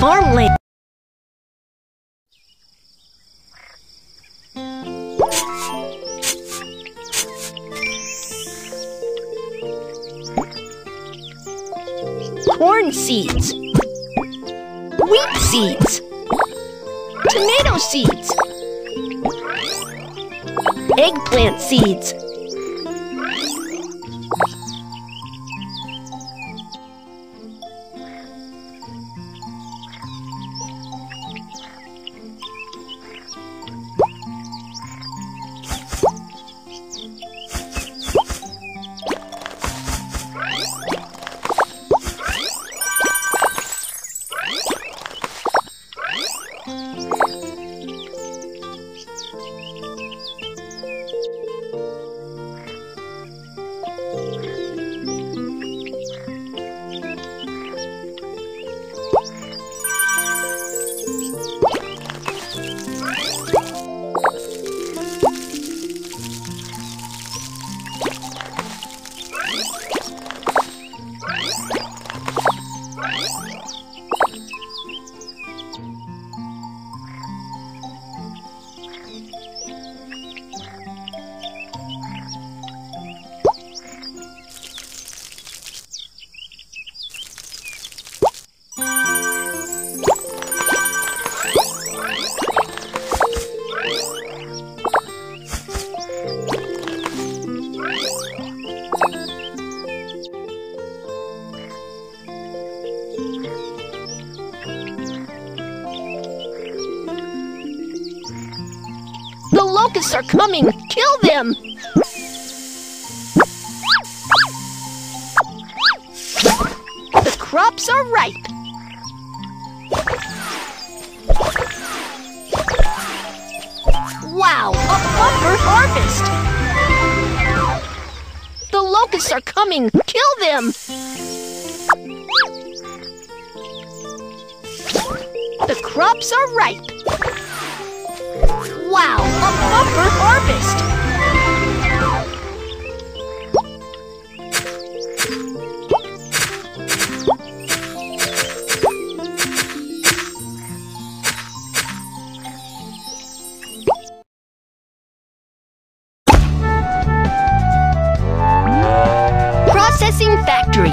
farmland. Corn seeds. Wheat seeds. Tomato seeds. Eggplant seeds. Locusts are coming! Kill them! The crops are ripe. Wow, a bumper harvest! The locusts are coming! Kill them! The crops are ripe. Wow, a bumper harvest! Processing Factory